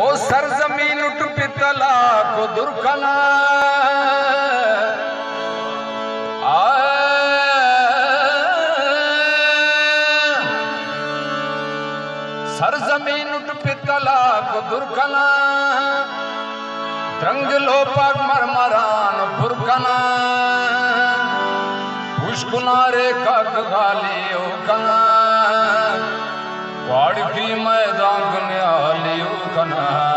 सरजमीन उठ पितला को दुर्खना सरजमीन उठ पितला को दुर्खना द्रंग लोपक मरमरान फुरकना पुष्कुनारे कक गाली ओ कना वाड़की मैदान Namah